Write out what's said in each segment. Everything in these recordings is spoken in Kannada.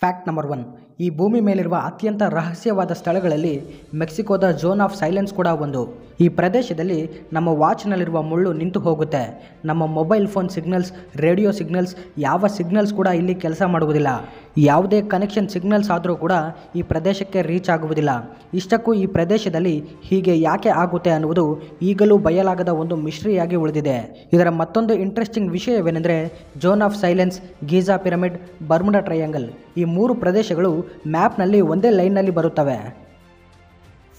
ಫ್ಯಾಕ್ಟ್ ನಂಬರ್ ಒನ್ ಈ ಭೂಮಿ ಮೇಲಿರುವ ಅತ್ಯಂತ ರಹಸ್ಯವಾದ ಸ್ಥಳಗಳಲ್ಲಿ ಮೆಕ್ಸಿಕೋದ ಝೋನ್ ಆಫ್ ಸೈಲೆನ್ಸ್ ಕೂಡ ಒಂದು. ಈ ಪ್ರದೇಶದಲ್ಲಿ ನಮ್ಮ ವಾಚ್ನಲ್ಲಿರುವ ಮುಳ್ಳು ನಿಂತು ಹೋಗುತ್ತೆ. ನಮ್ಮ mobile phone signals, radio signals, ಯಾವ ಸಿಗ್ನಲ್ಸ್ ಕೂಡ ಇಲ್ಲಿ ಕೆಲಸ ಮಾಡುವುದಿಲ್ಲ. ಯಾವುದೇ ಕನೆಕ್ಷನ್ ಸಿಗ್ನಲ್ಸ್ ಆದರೂ ಕೂಡ ಈ ಪ್ರದೇಶಕ್ಕೆ ರೀಚ್ ಆಗುವುದಿಲ್ಲ. ಇಷ್ಟಕ್ಕೂ ಈ ಪ್ರದೇಶದಲ್ಲಿ ಹೀಗೆ ಯಾಕೆ ಆಗುತ್ತೆ ಅನ್ನುವುದು ಈಗಲೂ ಬಯಲಾಗದ ಒಂದು ಮಿಶ್ರಿಯಾಗಿ ಉಳಿದಿದೆ. ಇದರ ಮತ್ತೊಂದು ಇಂಟ್ರೆಸ್ಟಿಂಗ್ ವಿಷಯವೇನೆಂದರೆ zone of silence, Giza pyramid, Bermuda triangle ಈ ಮೂರು ಪ್ರದೇಶಗಳು ಮ್ಯಾಪ್ನಲ್ಲಿ ಒಂದೇ ಲೈನ್ನಲ್ಲಿ ಬರುತ್ತವೆ.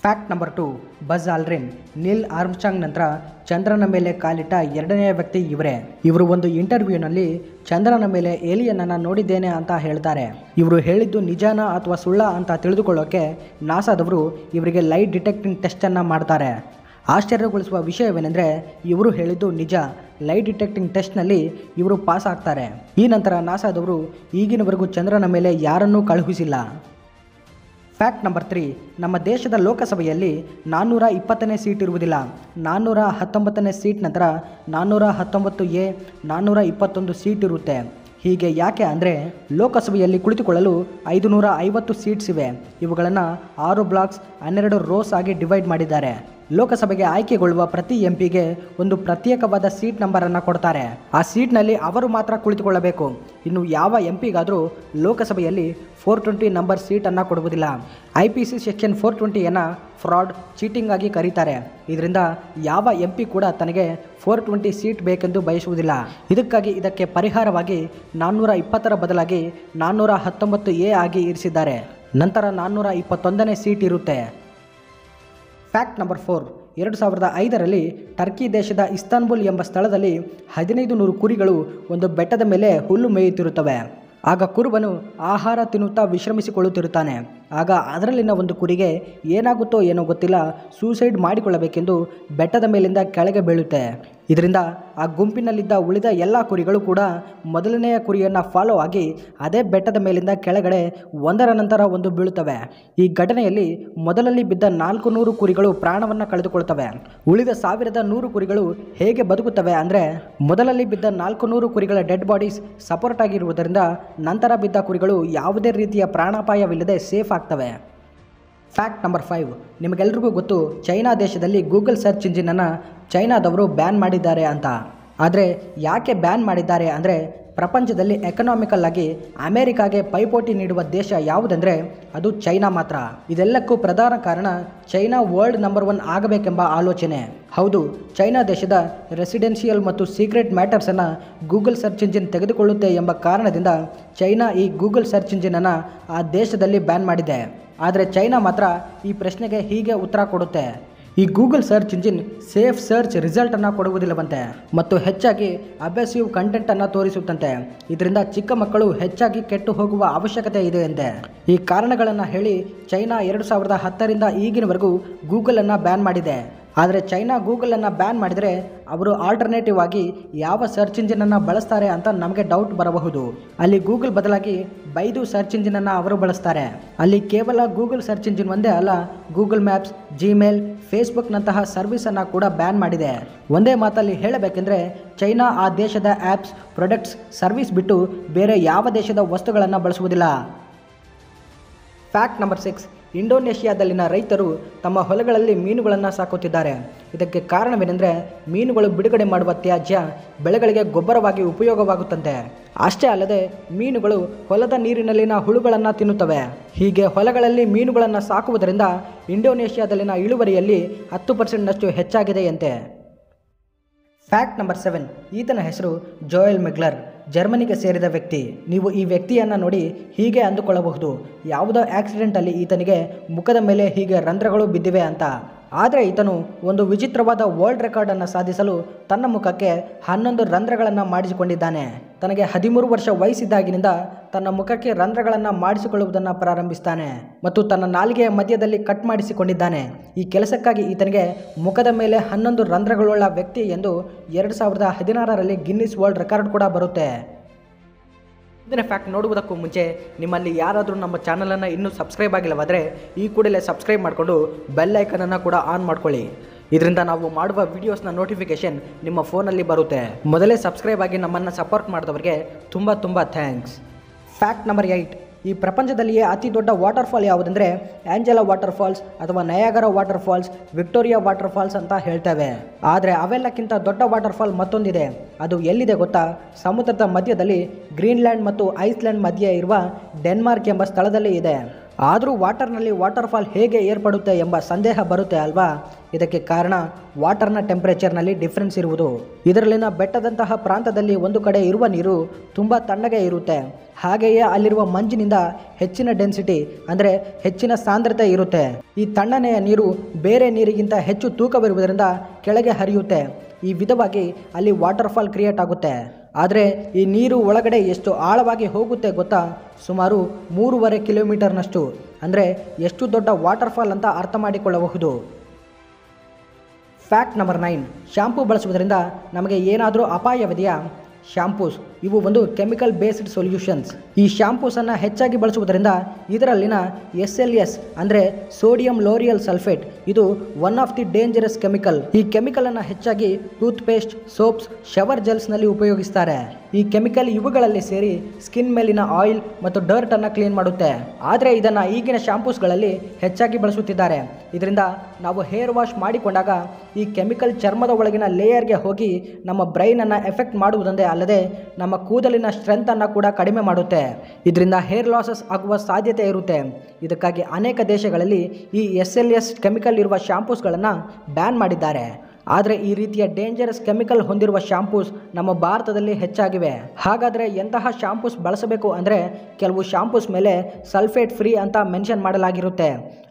Fact number two Buzz Aldrin Neil Armstrong ನಂತರ ಚಂದ್ರನ ಮೇಲೆ ಕಾಲಿಟ್ಟ ಎರಡನೆಯ ವ್ಯಕ್ತಿ ಇವರೇ. ಇವರು ಒಂದು ಇಂಟರ್ವ್ಯೂನಲ್ಲಿ ಚಂದ್ರನ ಮೇಲೆ ಏಲಿಯನನ್ನು ನೋಡಿದ್ದೇನೆ ಅಂತ ಹೇಳ್ತಾರೆ. ಇವರು ಹೇಳಿದ್ದು ನಿಜಾನ ಅಥವಾ ಸುಳ್ಳ ಅಂತ ತಿಳಿದುಕೊಳ್ಳೋಕೆ ನಾಸಾದವರು ಇವರಿಗೆ ಲೈಟ್ ಡಿಟೆಕ್ಟಿಂಗ್ ಟೆಸ್ಟನ್ನು ಮಾಡ್ತಾರೆ. ಆಶ್ಚರ್ಯಗೊಳಿಸುವ ವಿಷಯವೇನೆಂದರೆ ಇವರು ಹೇಳಿದ್ದು ನಿಜ. ಲೈಟ್ ಡಿಟೆಕ್ಟಿಂಗ್ ಟೆಸ್ಟ್ನಲ್ಲಿ ಇವರು ಪಾಸ್ ಆಗ್ತಾರೆ. ಈ ನಂತರ ನಾಸಾದವರು ಈಗಿನವರೆಗೂ ಚಂದ್ರನ ಮೇಲೆ ಯಾರನ್ನೂ ಕಳುಹಿಸಿಲ್ಲ. ಫ್ಯಾಕ್ಟ್ ನಂಬರ್ ತ್ರೀ ನಮ್ಮ ದೇಶದ ಲೋಕಸಭೆಯಲ್ಲಿ ನಾನ್ನೂರ ಇಪ್ಪತ್ತನೇ ಸೀಟ್ ಇರುವುದಿಲ್ಲ. ನಾನ್ನೂರ ಹತ್ತೊಂಬತ್ತನೇ ಸೀಟ್ ನಂತರ ನಾನ್ನೂರ ಹತ್ತೊಂಬತ್ತು ಎ ನಾನ್ನೂರ ಇಪ್ಪತ್ತೊಂದು ಸೀಟ್ ಇರುತ್ತೆ. ಹೀಗೆ ಯಾಕೆ ಅಂದರೆ ಲೋಕಸಭೆಯಲ್ಲಿ ಕುಳಿತುಕೊಳ್ಳಲು ಐದು ನೂರ ಐವತ್ತು ಸೀಟ್ಸ್ ಇವೆ. ಇವುಗಳನ್ನು ಆರು ಬ್ಲಾಕ್ಸ್ ಹನ್ನೆರಡು ರೋಸ್ ಆಗಿ ಡಿವೈಡ್ ಮಾಡಿದ್ದಾರೆ. ಲೋಕಸಭೆಗೆ ಆಯ್ಕೆಗೊಳ್ಳುವ ಪ್ರತಿ ಎಂಪಿಗೆ ಒಂದು ಪ್ರತ್ಯೇಕವಾದ ಸೀಟ್ ನಂಬರನ್ನು ಕೊಡ್ತಾರೆ. ಆ ಸೀಟ್ನಲ್ಲಿ ಅವರು ಮಾತ್ರ ಕುಳಿತುಕೊಳ್ಳಬೇಕು. ಇನ್ನು ಯಾವ ಎಂಪಿಗಾದರೂ ಲೋಕಸಭೆಯಲ್ಲಿ ಫೋರ್ ಟ್ವೆಂಟಿ ನಂಬರ್ ಸೀಟನ್ನು ಕೊಡುವುದಿಲ್ಲ. I P C section four ಟ್ವೆಂಟಿಯನ್ನು fraud, cheating ಆಗಿ ಕರೀತಾರೆ. ಇದರಿಂದ ಯಾವ ಎಂ ಪಿ ಕೂಡ ತನಗೆ ಫೋರ್ ಟ್ವೆಂಟಿ ಸೀಟ್ ಬೇಕೆಂದು ಬಯಸುವುದಿಲ್ಲ. ಇದಕ್ಕಾಗಿ ಇದಕ್ಕೆ ಪರಿಹಾರವಾಗಿ ನಾನ್ನೂರ ಇಪ್ಪತ್ತರ ಬದಲಾಗಿ ನಾನ್ನೂರ ಹತ್ತೊಂಬತ್ತು ಎ ಆಗಿ ಇರಿಸಿದ್ದಾರೆ. ನಂತರ ನಾನ್ನೂರ ಇಪ್ಪತ್ತೊಂದನೇ ಸೀಟ್ ಇರುತ್ತೆ. Fact number four. ಎರಡು ಸಾವಿರದ ಐದರಲ್ಲಿ ಟರ್ಕಿ ದೇಶದ ಇಸ್ತಾನ್ಬುಲ್ ಎಂಬ ಸ್ಥಳದಲ್ಲಿ ಹದಿನೈದು ನೂರು ಕುರಿಗಳು ಒಂದು ಬೆಟ್ಟದ ಮೇಲೆ ಹುಲ್ಲು ಮೇಯುತ್ತಿರುತ್ತವೆ. ಆಗ ಕುರುಬನು ಆಹಾರ ತಿನ್ನುತ್ತಾ ವಿಶ್ರಮಿಸಿಕೊಳ್ಳುತ್ತಿರುತ್ತಾನೆ. ಆಗ ಅದರಲ್ಲಿನ ಒಂದು ಕುರಿಗೆ ಏನಾಗುತ್ತೋ ಏನೋ ಗೊತ್ತಿಲ್ಲ, ಸೂಸೈಡ್ ಮಾಡಿಕೊಳ್ಳಬೇಕೆಂದು ಬೆಟ್ಟದ ಮೇಲಿಂದ ಕೆಳಗೆ ಬೀಳುತ್ತೆ. ಇದರಿಂದ ಆ ಗುಂಪಿನಲ್ಲಿದ್ದ ಉಳಿದ ಎಲ್ಲ ಕುರಿಗಳು ಕೂಡ ಮೊದಲನೆಯ ಕುರಿಯನ್ನು ಫಾಲೋ ಆಗಿ ಅದೇ ಬೆಟ್ಟದ ಮೇಲಿಂದ ಕೆಳಗಡೆ ಒಂದರ ನಂತರ ಒಂದು ಬೀಳುತ್ತವೆ. ಈ ಘಟನೆಯಲ್ಲಿ ಮೊದಲಲ್ಲಿ ಬಿದ್ದ ನಾಲ್ಕು ನೂರು ಕುರಿಗಳು ಪ್ರಾಣವನ್ನು ಕಳೆದುಕೊಳ್ತವೆ. ಉಳಿದ ಸಾವಿರದ ನೂರು ಕುರಿಗಳು ಹೇಗೆ ಬದುಕುತ್ತವೆ ಅಂದರೆ ಮೊದಲಲ್ಲಿ ಬಿದ್ದ ನಾಲ್ಕು ನೂರು ಕುರಿಗಳ ಡೆಡ್ ಬಾಡೀಸ್ ಸಪೋರ್ಟ್ ಆಗಿರುವುದರಿಂದ ನಂತರ ಬಿದ್ದ ಕುರಿಗಳು ಯಾವುದೇ ರೀತಿಯ ಪ್ರಾಣಾಪಾಯವಿಲ್ಲದೆ ಸೇಫ್ ಆಗ್ತವೆ. ಫ್ಯಾಕ್ಟ್ ನಂಬರ್ ಫೈವ್ ನಿಮಗೆಲ್ರಿಗೂ ಗೊತ್ತು, ಚೈನಾ ದೇಶದಲ್ಲಿ ಗೂಗಲ್ ಸರ್ಚ್ ಇಂಜಿನನ್ನು ಚೈನಾದವರು ಬ್ಯಾನ್ ಮಾಡಿದ್ದಾರೆ ಅಂತ. ಆದರೆ ಯಾಕೆ ಬ್ಯಾನ್ ಮಾಡಿದ್ದಾರೆ ಅಂದರೆ ಪ್ರಪಂಚದಲ್ಲಿ ಎಕನಾಮಿಕಲ್ ಆಗಿ ಅಮೆರಿಕಾಗೆ ಪೈಪೋಟಿ ನೀಡುವ ದೇಶ ಯಾವುದೆಂದರೆ ಅದು ಚೈನಾ ಮಾತ್ರ. ಇದೆಲ್ಲಕ್ಕೂ ಪ್ರಧಾನ ಕಾರಣ ಚೈನಾ ವರ್ಲ್ಡ್ ನಂಬರ್ ಒನ್ ಆಗಬೇಕೆಂಬ ಆಲೋಚನೆ. ಹೌದು, ಚೈನಾ ದೇಶದ ರೆಸಿಡೆನ್ಷಿಯಲ್ ಮತ್ತು ಸೀಕ್ರೆಟ್ ಮ್ಯಾಟರ್ಸನ್ನು ಗೂಗಲ್ ಸರ್ಚ್ ಇಂಜಿನ್ ತೆಗೆದುಕೊಳ್ಳುತ್ತೆ ಎಂಬ ಕಾರಣದಿಂದ ಚೈನಾ ಈ ಗೂಗಲ್ ಸರ್ಚ್ ಇಂಜಿನನ್ನು ಆ ದೇಶದಲ್ಲಿ ಬ್ಯಾನ್ ಮಾಡಿದೆ. ಆದರೆ ಚೈನಾ ಮಾತ್ರ ಈ ಪ್ರಶ್ನೆಗೆ ಹೀಗೆ ಉತ್ತರ ಕೊಡುತ್ತೆ. ಈ Google search engine safe search ರಿಸಲ್ಟನ್ನು ಕೊಡುವುದಿಲ್ಲವಂತೆ, ಮತ್ತು ಹೆಚ್ಚಾಗಿ ಅಬ್ಯಾಸಿವ್ ಕಂಟೆಂಟನ್ನು ತೋರಿಸುತ್ತಂತೆ. ಇದರಿಂದ ಚಿಕ್ಕ ಮಕ್ಕಳು ಹೆಚ್ಚಾಗಿ ಕೆಟ್ಟು ಹೋಗುವ ಅವಶ್ಯಕತೆ ಇದೆ ಎಂದೆ. ಈ ಕಾರಣಗಳನ್ನು ಹೇಳಿ ಚೈನಾ ಎರಡು ಸಾವಿರದ ಹತ್ತರಿಂದ ಈಗಿನವರೆಗೂ ಗೂಗಲನ್ನು ಬ್ಯಾನ್ ಮಾಡಿದೆ. ಆದರೆ ಚೈನಾ ಗೂಗಲನ್ನು ಬ್ಯಾನ್ ಮಾಡಿದರೆ ಅವರು ಆಲ್ಟರ್ನೇಟಿವ್ ಆಗಿ ಯಾವ ಸರ್ಚ್ ಇಂಜಿನನ್ನು ಬಳಸ್ತಾರೆ ಅಂತ ನಮಗೆ ಡೌಟ್ ಬರಬಹುದು. ಅಲ್ಲಿ ಗೂಗಲ್ ಬದಲಾಗಿ ಬೈದು ಸರ್ಚ್ ಇಂಜಿನನ್ನು ಅವರು ಬಳಸ್ತಾರೆ. ಅಲ್ಲಿ ಕೇವಲ ಗೂಗಲ್ ಸರ್ಚ್ ಇಂಜಿನ್ ಒಂದೇ ಅಲ್ಲ, ಗೂಗಲ್ ಮ್ಯಾಪ್ಸ್ ಜಿಮೇಲ್ ಫೇಸ್ಬುಕ್ನಂತಹ ಸರ್ವಿಸನ್ನು ಕೂಡ ಬ್ಯಾನ್ ಮಾಡಿದೆ. ಒಂದೇ ಮಾತಲ್ಲಿ ಹೇಳಬೇಕೆಂದರೆ, ಚೈನಾ ಆ ದೇಶದ ಆ್ಯಪ್ಸ್ ಪ್ರಾಡಕ್ಟ್ಸ್ ಸರ್ವಿಸ್ ಬಿಟ್ಟು ಬೇರೆ ಯಾವ ದೇಶದ ವಸ್ತುಗಳನ್ನು ಬಳಸುವುದಿಲ್ಲ. ಫ್ಯಾಕ್ಟ್ ನಂಬರ್ ಸಿಕ್ಸ್ ಇಂಡೋನೇಷ್ಯಾದಲ್ಲಿನ ರೈತರು ತಮ್ಮ ಹೊಲಗಳಲ್ಲಿ ಮೀನುಗಳನ್ನು ಸಾಕುತ್ತಿದ್ದಾರೆ. ಇದಕ್ಕೆ ಕಾರಣವೇನೆಂದರೆ ಮೀನುಗಳು ಬಿಡುಗಡೆ ಮಾಡುವ ತ್ಯಾಜ್ಯ ಬೆಳೆಗಳಿಗೆ ಗೊಬ್ಬರವಾಗಿ ಉಪಯೋಗವಾಗುತ್ತಂತೆ. ಅಷ್ಟೇ ಅಲ್ಲದೆ ಮೀನುಗಳು ಹೊಲದ ನೀರಿನಲ್ಲಿನ ಹುಳುಗಳನ್ನು ತಿನ್ನುತ್ತವೆ. ಹೀಗೆ ಹೊಲಗಳಲ್ಲಿ ಮೀನುಗಳನ್ನು ಸಾಕುವುದರಿಂದ ಇಂಡೋನೇಷ್ಯಾದಲ್ಲಿನ ಇಳುವರಿಯಲ್ಲಿ ಹತ್ತು ಪರ್ಸೆಂಟ್ನಷ್ಟು ಹೆಚ್ಚಾಗಿದೆಯಂತೆ ಫ್ಯಾಕ್ಟ್ ನಂಬರ್ ಸೆವೆನ್. ಈತನ ಹೆಸರು ಜೋಯಲ್ ಮೆಗ್ಲರ್. ಜರ್ಮನಿಗೆ ಸೇರಿದ ವ್ಯಕ್ತಿ. ನೀವು ಈ ವ್ಯಕ್ತಿಯನ್ನು ನೋಡಿ ಹೀಗೆ ಅಂದುಕೊಳ್ಳಬಹುದು. ಯಾವುದೋ ಆಕ್ಸಿಡೆಂಟಲ್ಲಿ ಈತನಿಗೆ ಮುಖದ ಮೇಲೆ ಹೀಗೆ ರಂಧ್ರಗಳು ಬಿದ್ದಿವೆ ಅಂತ. ಆದರೆ ಈತನು ಒಂದು ವಿಚಿತ್ರವಾದ ವರ್ಲ್ಡ್ ರೆಕಾರ್ಡನ್ನು ಸಾಧಿಸಲು ತನ್ನ ಮುಖಕ್ಕೆ ಹನ್ನೊಂದು ರಂಧ್ರಗಳನ್ನು ಮಾಡಿಸಿಕೊಂಡಿದ್ದಾನೆ. ತನಗೆ ಹದಿಮೂರು ವರ್ಷ ವಯಸ್ಸಿದ್ದಾಗಿನಿಂದ ತನ್ನ ಮುಖಕ್ಕೆ ರಂಧ್ರಗಳನ್ನು ಮಾಡಿಸಿಕೊಳ್ಳುವುದನ್ನು ಪ್ರಾರಂಭಿಸ್ತಾನೆ ಮತ್ತು ತನ್ನ ನಾಲಿಗೆಯ ಮಧ್ಯದಲ್ಲಿ ಕಟ್ ಮಾಡಿಸಿಕೊಂಡಿದ್ದಾನೆ. ಈ ಕೆಲಸಕ್ಕಾಗಿ ಈತನಿಗೆ ಮುಖದ ಮೇಲೆ ಹನ್ನೊಂದು ರಂಧ್ರಗಳುಳ್ಳ ವ್ಯಕ್ತಿ ಎಂದು ಎರಡು ಸಾವಿರದ ಹದಿನಾರರಲ್ಲಿ ಗಿನ್ನಿಸ್ ವರ್ಲ್ಡ್ ರೆಕಾರ್ಡ್ ಕೂಡ ಬರುತ್ತೆ. ಮುಂದಿನ ಫ್ಯಾಕ್ಟ್ ನೋಡುವುದಕ್ಕೂ ಮುಂಚೆ ನಿಮ್ಮಲ್ಲಿ ಯಾರಾದರೂ ನಮ್ಮ ಚಾನಲನ್ನು ಇನ್ನೂ ಸಬ್ಸ್ಕ್ರೈಬ್ ಆಗಿಲ್ಲವಾದರೆ ಈ ಕೂಡಲೇ ಸಬ್ಸ್ಕ್ರೈಬ್ ಮಾಡಿಕೊಂಡು ಬೆಲ್ ಐಕನನ್ನು ಕೂಡ ಆನ್ ಮಾಡ್ಕೊಳ್ಳಿ. ಇದರಿಂದ ನಾವು ಮಾಡುವ ವಿಡಿಯೋಸ್ನ ನೋಟಿಫಿಕೇಶನ್ ನಿಮ್ಮ ಫೋನಲ್ಲಿ ಬರುತ್ತೆ. ಮೊದಲೇ ಸಬ್ಸ್ಕ್ರೈಬ್ ಆಗಿ ನಮ್ಮನ್ನು ಸಪೋರ್ಟ್ ಮಾಡಿದವರಿಗೆ ತುಂಬ ತುಂಬ ಥ್ಯಾಂಕ್ಸ್ ಫ್ಯಾಕ್ಟ್ ನಂಬರ್ ಏಯ್ಟ್ ಈ ಪ್ರಪಂಚದಲ್ಲಿಯೇ ಅತಿ ದೊಡ್ಡ ವಾಟರ್ ಫಾಲ್ ಯಾವುದೆಂದರೆ ಆಂಜೆಲಾ ವಾಟರ್ ಫಾಲ್ಸ್ ಅಥವಾ Niagara water falls Victoria water falls ಅಂತ ಹೇಳ್ತೇವೆ. ಆದರೆ ಅವೆಲ್ಲಕ್ಕಿಂತ ದೊಡ್ಡ ವಾಟರ್ ಫಾಲ್ ಮತ್ತೊಂದಿದೆ. ಅದು ಎಲ್ಲಿದೆ ಗೊತ್ತಾ? ಸಮುದ್ರದ ಮಧ್ಯದಲ್ಲಿ ಗ್ರೀನ್ಲ್ಯಾಂಡ್ ಮತ್ತು ಐಸ್ಲ್ಯಾಂಡ್ ಮಧ್ಯೆ ಇರುವ ಡೆನ್ಮಾರ್ಕ್ ಎಂಬ ಸ್ಥಳದಲ್ಲಿ ಇದೆ. ಆದರೂ ವಾಟರ್ನಲ್ಲಿ ವಾಟರ್ ಫಾಲ್ ಹೇಗೆ ಏರ್ಪಡುತ್ತೆ ಎಂಬ ಸಂದೇಹ ಬರುತ್ತೆ ಅಲ್ವಾ? ಇದಕ್ಕೆ ಕಾರಣ ವಾಟರ್ನ ಟೆಂಪರೇಚರ್ನಲ್ಲಿ ಡಿಫ್ರೆನ್ಸ್ ಇರುವುದು. ಇದರಲ್ಲಿನ ಬೆಟ್ಟದಂತಹ ಪ್ರಾಂತದಲ್ಲಿ ಒಂದು ಕಡೆ ಇರುವ ನೀರು ತುಂಬ ತಣ್ಣಗೆ ಇರುತ್ತೆ. ಹಾಗೆಯೇ ಅಲ್ಲಿರುವ ಮಂಜಿನಿಂದ ಹೆಚ್ಚಿನ ಡೆನ್ಸಿಟಿ ಅಂದರೆ ಹೆಚ್ಚಿನ ಸಾಂದ್ರತೆ ಇರುತ್ತೆ. ಈ ತಣ್ಣನೆಯ ನೀರು ಬೇರೆ ನೀರಿಗಿಂತ ಹೆಚ್ಚು ತೂಕವಿರುವುದರಿಂದ ಕೆಳಗೆ ಹರಿಯುತ್ತೆ. ಈ ವಿಧವಾಗಿ ಅಲ್ಲಿ ವಾಟರ್ಫಾಲ್ ಕ್ರಿಯೇಟ್ ಆಗುತ್ತೆ. ಆದರೆ ಈ ನೀರು ಒಳಗಡೆ ಎಷ್ಟು ಆಳವಾಗಿ ಹೋಗುತ್ತೆ ಗೊತ್ತಾ? ಸುಮಾರು ಮೂರುವರೆ ಕಿಲೋಮೀಟರ್ನಷ್ಟು. ಅಂದರೆ ಎಷ್ಟು ದೊಡ್ಡ ವಾಟರ್ಫಾಲ್ ಅಂತ ಅರ್ಥ ಮಾಡಿಕೊಳ್ಳಬಹುದು. Fact number nine. ಶಾಂಪೂ ಬಳಸುವುದರಿಂದ ನಮಗೆ ಏನಾದರೂ ಅಪಾಯವಿದೆಯಾ? ಶಾಂಪೂಸ್ ಇವು ಒಂದು ಕೆಮಿಕಲ್ ಬೇಸ್ಡ್ ಸೊಲ್ಯೂಷನ್ಸ್ ಈ ಶಾಂಪೂಸನ್ನು ಹೆಚ್ಚಾಗಿ ಬಳಸುವುದರಿಂದ ಇದರಲ್ಲಿನ ಎಸ್ ಎಲ್ ಎಸ್ ಅಂದರೆ ಸೋಡಿಯಂ ಲೋರಿಯಲ್ ಸಲ್ಫೇಟ್ ಇದು one of the dangerous chemical ಈ ಕೆಮಿಕಲನ್ನು ಹೆಚ್ಚಾಗಿ ಟೂತ್ ಪೇಸ್ಟ್ ಸೋಪ್ಸ್ ಶವರ್ ಜೆಲ್ಸ್ನಲ್ಲಿ ಉಪಯೋಗಿಸ್ತಾರೆ. ಈ ಕೆಮಿಕಲ್ ಇವುಗಳಲ್ಲಿ ಸೇರಿ ಸ್ಕಿನ್ ಮೇಲಿನ ಆಯಿಲ್ ಮತ್ತು ಡರ್ಟ್ ಅನ್ನು ಕ್ಲೀನ್ ಮಾಡುತ್ತೆ. ಆದರೆ ಇದನ್ನು ಈಗಿನ ಶಾಂಪೂಸ್ಗಳಲ್ಲಿ ಹೆಚ್ಚಾಗಿ ಬಳಸುತ್ತಿದ್ದಾರೆ. ಇದರಿಂದ ನಾವು ಹೇರ್ ವಾಶ್ ಮಾಡಿಕೊಂಡಾಗ ಈ ಕೆಮಿಕಲ್ ಚರ್ಮದ ಒಳಗಿನ ಲೇಯರ್ಗೆ ಹೋಗಿ ನಮ್ಮ ಬ್ರೈನನ್ನು ಎಫೆಕ್ಟ್ ಮಾಡುವುದೊಂದೇ ಅಲ್ಲದೆ ನಮ್ಮ ಕೂದಲಿನ ಸ್ಟ್ರೆಂತನ್ನು ಕೂಡ ಕಡಿಮೆ ಮಾಡುತ್ತೆ. ಇದರಿಂದ ಹೇರ್ ಲಾಸಸ್ ಆಗುವ ಸಾಧ್ಯತೆ ಇರುತ್ತೆ. ಇದಕ್ಕಾಗಿ ಅನೇಕ ದೇಶಗಳಲ್ಲಿ ಈ ಎಸ್ ಎಲ್ ಎಸ್ ಕೆಮಿಕಲ್ ಇರುವ ಶ್ಯಾಂಪೂಸ್ಗಳನ್ನು ಬ್ಯಾನ್ ಮಾಡಿದ್ದಾರೆ. ಆದರೆ ಈ ರೀತಿಯ ಡೇಂಜರಸ್ ಕೆಮಿಕಲ್ ಹೊಂದಿರುವ ಶಾಂಪೂಸ್ ನಮ್ಮ ಭಾರತದಲ್ಲಿ ಹೆಚ್ಚಾಗಿವೆ. ಹಾಗಾದರೆ ಎಂತಹ ಶಾಂಪೂಸ್ ಬಳಸಬೇಕು ಅಂದರೆ ಕೆಲವು ಶಾಂಪೂಸ್ ಮೇಲೆ ಸಲ್ಫೇಟ್ ಫ್ರೀ ಅಂತ ಮೆನ್ಷನ್ ಮಾಡಲಾಗಿರುತ್ತೆ.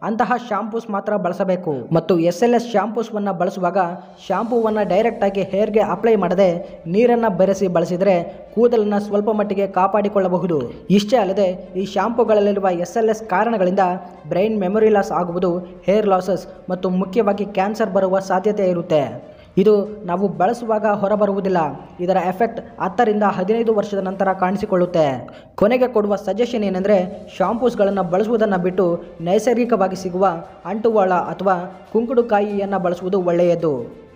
ಅಂತಹ ಶಾಂಪೂಸ್ ಮಾತ್ರ ಬಳಸಬೇಕು. ಮತ್ತು ಎಸ್ ಎಲ್ ಎಸ್ ಶಾಂಪೂಸ್ವನ್ನು ಬಳಸುವಾಗ ಶಾಂಪೂವನ್ನು ಡೈರೆಕ್ಟಾಗಿ ಹೇರ್ಗೆ ಅಪ್ಲೈ ಮಾಡದೆ ನೀರನ್ನು ಬೆರೆಸಿ ಬಳಸಿದರೆ ಕೂದಲನ್ನು ಸ್ವಲ್ಪ ಮಟ್ಟಿಗೆ ಕಾಪಾಡಿಕೊಳ್ಳಬಹುದು. ಇಷ್ಟೇ ಅಲ್ಲದೆ ಈ ಶಾಂಪೂಗಳಲ್ಲಿರುವ ಎಸ್ ಎಲ್ ಎಸ್ ಕಾರಣಗಳಿಂದ ಬ್ರೈನ್ ಮೆಮೊರಿ ಲಾಸ್ ಆಗುವುದು ಹೇರ್ ಲಾಸಸ್ ಮತ್ತು ಮುಖ್ಯವಾಗಿ ಕ್ಯಾನ್ಸರ್ ಬರುವ ಸಾಧ್ಯತೆ ಇರುತ್ತೆ. ಇದು ನಾವು ಬಳಸುವಾಗ ಹೊರಬರುವುದಿಲ್ಲ. ಇದರ ಎಫೆಕ್ಟ್ ಹತ್ತರಿಂದ ಹದಿನೈದು ವರ್ಷದ ನಂತರ ಕಾಣಿಸಿಕೊಳ್ಳುತ್ತೆ. ಕೊನೆಗೆ ಕೊಡುವ ಸಜೆಷನ್ ಏನೆಂದರೆ ಶಾಂಪೂಸ್ಗಳನ್ನು ಬಳಸುವುದನ್ನು ಬಿಟ್ಟು ನೈಸರ್ಗಿಕವಾಗಿ ಸಿಗುವ ಅಂಟುವಾಳ ಅಥವಾ ಕುಂಕುಡುಕಾಯಿಯನ್ನು ಬಳಸುವುದು ಒಳ್ಳೆಯದು.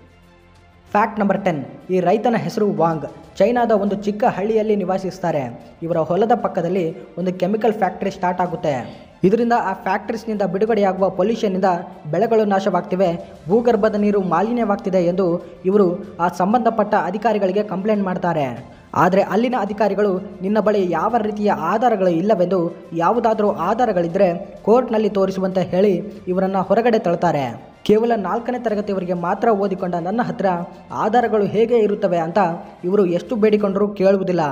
ಫ್ಯಾಕ್ಟ್ ನಂಬರ್ ಟೆನ್ ಈ ರೈತನ ಹೆಸರು ವಾಂಗ್. ಚೈನಾದ ಒಂದು ಚಿಕ್ಕ ಹಳ್ಳಿಯಲ್ಲಿ ನಿವಾಸಿಸ್ತಾರೆ. ಇವರ ಹೊಲದ ಪಕ್ಕದಲ್ಲಿ ಒಂದು ಕೆಮಿಕಲ್ ಫ್ಯಾಕ್ಟರಿ ಸ್ಟಾರ್ಟ್ ಆಗುತ್ತೆ. ಇದರಿಂದ ಆ ಫ್ಯಾಕ್ಟ್ರೀಸ್ನಿಂದ ಬಿಡುಗಡೆಯಾಗುವ ಪೊಲ್ಯೂಷನ್ನಿಂದ ಬೆಳೆಗಳು ನಾಶವಾಗ್ತಿವೆ, ಭೂಗರ್ಭದ ನೀರು ಮಾಲಿನ್ಯವಾಗ್ತಿದೆ ಎಂದು ಇವರು ಆ ಸಂಬಂಧಪಟ್ಟ ಅಧಿಕಾರಿಗಳಿಗೆ ಕಂಪ್ಲೇಂಟ್ ಮಾಡ್ತಾರೆ. ಆದರೆ ಅಲ್ಲಿನ ಅಧಿಕಾರಿಗಳು, ನಿನ್ನ ಬಳಿ ಯಾವ ರೀತಿಯ ಆಧಾರಗಳು ಇಲ್ಲವೆಂದು ಯಾವುದಾದರೂ ಆಧಾರಗಳಿದ್ದರೆ ಕೋರ್ಟ್ನಲ್ಲಿ ತೋರಿಸುವಂತೆ ಹೇಳಿ ಇವರನ್ನು ಹೊರಗಡೆ ತಳ್ತಾರೆ. ಕೇವಲ ನಾಲ್ಕನೇ ತರಗತಿಯವರಿಗೆ ಮಾತ್ರ ಓದಿಕೊಂಡ ನನ್ನ ಹತ್ರ ಆಧಾರಗಳು ಹೇಗೆ ಇರುತ್ತವೆ ಅಂತ ಇವರು ಎಷ್ಟು ಬೇಡಿಕೊಂಡರೂ ಕೇಳುವುದಿಲ್ಲ.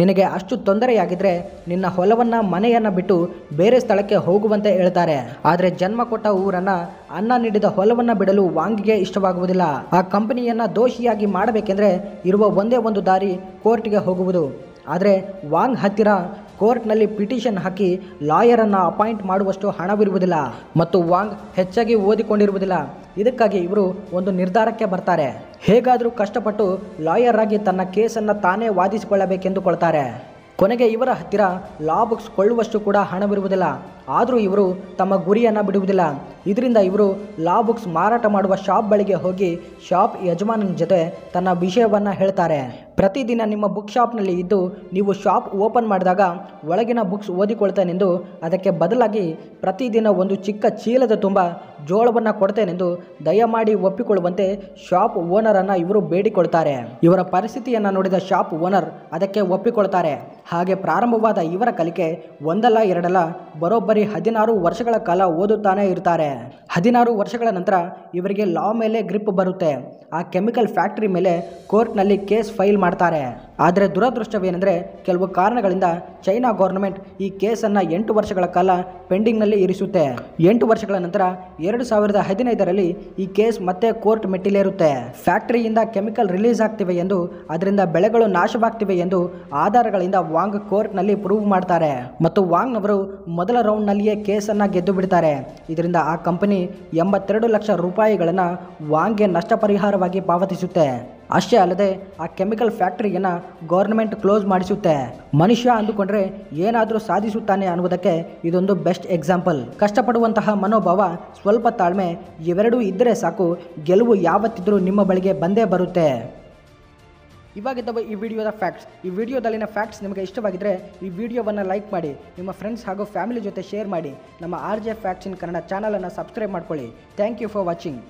ನಿನಗೆ ಅಷ್ಟು ತೊಂದರೆಯಾಗಿದ್ದರೆ ನಿನ್ನ ಹೊಲವನ್ನು ಮನೆಯನ್ನು ಬಿಟ್ಟು ಬೇರೆ ಸ್ಥಳಕ್ಕೆ ಹೋಗುವಂತೆ ಹೇಳ್ತಾರೆ. ಆದರೆ ಜನ್ಮ ಕೊಟ್ಟ ಊರನ್ನು ಅನ್ನ ನೀಡಿದ ಹೊಲವನ್ನು ಬಿಡಲು ವಾಂಗಿಗೆ ಇಷ್ಟವಾಗುವುದಿಲ್ಲ. ಆ ಕಂಪನಿಯನ್ನು ದೋಷಿಯಾಗಿ ಮಾಡಬೇಕೆಂದ್ರೆ ಇರುವ ಒಂದೇ ಒಂದು ದಾರಿ ಕೋರ್ಟ್ಗೆ ಹೋಗುವುದು. ಆದರೆ ವಾಂಗ್ ಹತ್ತಿರ ಕೋರ್ಟ್ನಲ್ಲಿ ಪಿಟಿಷನ್ ಹಾಕಿ ಲಾಯರನ್ನು ಅಪಾಯಿಂಟ್ ಮಾಡುವಷ್ಟು ಹಣವಿರುವುದಿಲ್ಲ ಮತ್ತು ವಾಂಗ್ ಹೆಚ್ಚಾಗಿ ಓದಿಕೊಂಡಿರುವುದಿಲ್ಲ. ಇದಕ್ಕಾಗಿ ಇವರು ಒಂದು ನಿರ್ಧಾರಕ್ಕೆ ಬರ್ತಾರೆ. ಹೇಗಾದರೂ ಕಷ್ಟಪಟ್ಟು ಲಾಯರ್ ತನ್ನ ಕೇಸನ್ನು ತಾನೇ ವಾದಿಸಿಕೊಳ್ಳಬೇಕೆಂದುಕೊಳ್ತಾರೆ. ಕೊನೆಗೆ ಇವರ ಹತ್ತಿರ ಲಾ ಬುಕ್ಸ್ ಕೊಳ್ಳುವಷ್ಟು ಕೂಡ ಹಣವಿರುವುದಿಲ್ಲ. ಆದರೂ ಇವರು ತಮ್ಮ ಗುರಿಯನ್ನು ಬಿಡುವುದಿಲ್ಲ. ಇದರಿಂದ ಇವರು ಲಾ ಬುಕ್ಸ್ ಮಾರಾಟ ಮಾಡುವ ಶಾಪ್ ಬಳಿಗೆ ಹೋಗಿ ಶಾಪ್ ಯಜಮಾನನ ಜೊತೆ ತನ್ನ ವಿಷಯವನ್ನು ಹೇಳ್ತಾರೆ. ಪ್ರತಿದಿನ ನಿಮ್ಮ ಬುಕ್ ಶಾಪ್ನಲ್ಲಿ ಇದ್ದು ನೀವು ಶಾಪ್ ಓಪನ್ ಮಾಡಿದಾಗ ಒಳಗಿನ ಬುಕ್ಸ್ ಓದಿಕೊಳ್ತೇನೆಂದು ಅದಕ್ಕೆ ಬದಲಾಗಿ ಪ್ರತಿದಿನ ಒಂದು ಚಿಕ್ಕ ಚೀಲದ ತುಂಬ ಜೋಳವನ್ನು ಕೊಡ್ತೇನೆಂದು ದಯಮಾಡಿ ಒಪ್ಪಿಕೊಳ್ಳುವಂತೆ ಶಾಪ್ ಓನರನ್ನು ಇವರು ಬೇಡಿಕೊಳ್ತಾರೆ. ಇವರ ಪರಿಸ್ಥಿತಿಯನ್ನು ನೋಡಿದ ಶಾಪ್ ಓನರ್ ಅದಕ್ಕೆ ಒಪ್ಪಿಕೊಳ್ತಾರೆ. ಹಾಗೆ ಪ್ರಾರಂಭವಾದ ಇವರ ಕಲಿಕೆ ಒಂದಲ್ಲ ಎರಡಲ್ಲ, ಬರೋಬ್ಬರಿ ಹದಿನಾರು ವರ್ಷಗಳ ಕಾಲ ಓದುತ್ತಾನೆ ಇರ್ತಾರೆ. ಹದಿನಾರು ವರ್ಷಗಳ ನಂತರ ಇವರಿಗೆ ಲಾ ಮೇಲೆ ಗ್ರಿಪ್ ಬರುತ್ತೆ. ಆ ಕೆಮಿಕಲ್ ಫ್ಯಾಕ್ಟ್ರಿ ಮೇಲೆ ಕೋರ್ಟ್ನಲ್ಲಿ ಕೇಸ್ ಫೈಲ್ ಮಾಡ್ತಾರೆ. ಆದರೆ ದುರದೃಷ್ಟವೇನೆಂದರೆ ಕೆಲವು ಕಾರಣಗಳಿಂದ ಚೈನಾ ಗೌರ್ಮೆಂಟ್ ಈ ಕೇಸನ್ನು ಎಂಟು ವರ್ಷಗಳ ಕಾಲ ಪೆಂಡಿಂಗ್ನಲ್ಲಿ ಇರಿಸುತ್ತೆ. ಎಂಟು ವರ್ಷಗಳ ನಂತರ ಎರಡು ಸಾವಿರದ ಹದಿನೈದರಲ್ಲಿ ಈ ಕೇಸ್ ಮತ್ತೆ ಕೋರ್ಟ್ ಮೆಟ್ಟಿಲೇರುತ್ತೆ. ಫ್ಯಾಕ್ಟರಿಯಿಂದ ಕೆಮಿಕಲ್ ರಿಲೀಸ್ ಆಗ್ತಿವೆ ಎಂದು, ಅದರಿಂದ ಬೆಳೆಗಳು ನಾಶವಾಗ್ತಿವೆ ಎಂದು ಆಧಾರಗಳಿಂದ ವಾಂಗ್ ಕೋರ್ಟ್ನಲ್ಲಿ ಪ್ರೂವ್ ಮಾಡ್ತಾರೆ. ಮತ್ತು ವಾಂಗ್ನವರು ಮೊದಲ ರೌಂಡ್ನಲ್ಲಿಯೇ ಕೇಸನ್ನು ಗೆದ್ದು ಬಿಡ್ತಾರೆ ಇದರಿಂದ ಆ ಕಂಪನಿ ಎಂಬತ್ತೆರಡು ಲಕ್ಷ ರೂಪಾಯಿಗಳನ್ನು ವಾಂಗ್ಗೆ ನಷ್ಟ ಪರಿಹಾರವಾಗಿ ಪಾವತಿಸುತ್ತೆ. ಅಷ್ಟೇ ಅಲ್ಲದೆ ಆ ಕೆಮಿಕಲ್ ಫ್ಯಾಕ್ಟ್ರಿಯನ್ನು ಗೌರ್ಮೆಂಟ್ ಕ್ಲೋಸ್ ಮಾಡಿಸುತ್ತೆ. ಮನುಷ್ಯ ಅಂದುಕೊಂಡ್ರೆ ಏನಾದರೂ ಸಾಧಿಸುತ್ತಾನೆ ಅನ್ನುವುದಕ್ಕೆ ಇದೊಂದು ಬೆಸ್ಟ್ ಎಕ್ಸಾಂಪಲ್. ಕಷ್ಟಪಡುವಂತಹ ಮನೋಭಾವ ಸ್ವಲ್ಪ ತಾಳ್ಮೆ, ಇವೆರಡೂ ಇದ್ದರೆ ಸಾಕು, ಗೆಲುವು ಯಾವತ್ತಿದ್ರೂ ನಿಮ್ಮ ಬಳಿಗೆ ಬಂದೇ ಬರುತ್ತೆ. ಇವಾಗಿದ್ದವ ಈ ವಿಡಿಯೋದ ಫ್ಯಾಕ್ಟ್ಸ್. ಈ ವಿಡಿಯೋದಲ್ಲಿನ ಫ್ಯಾಕ್ಟ್ಸ್ ನಿಮಗೆ ಇಷ್ಟವಾಗಿದ್ದರೆ ಈ ವಿಡಿಯೋವನ್ನು ಲೈಕ್ ಮಾಡಿ, ನಿಮ್ಮ ಫ್ರೆಂಡ್ಸ್ ಹಾಗೂ ಫ್ಯಾಮಿಲಿ ಜೊತೆ ಶೇರ್ ಮಾಡಿ, ನಮ್ಮ R J facts in Kannada ಚಾನಲನ್ನು ಸಬ್ಸ್ಕ್ರೈಬ್ ಮಾಡ್ಕೊಳ್ಳಿ. Thank you for watching.